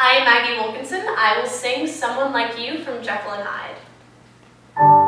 I am Maggie Wilkinson. I will sing Someone Like You from Jekyll and Hyde.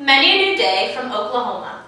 Many a New Day from Oklahoma.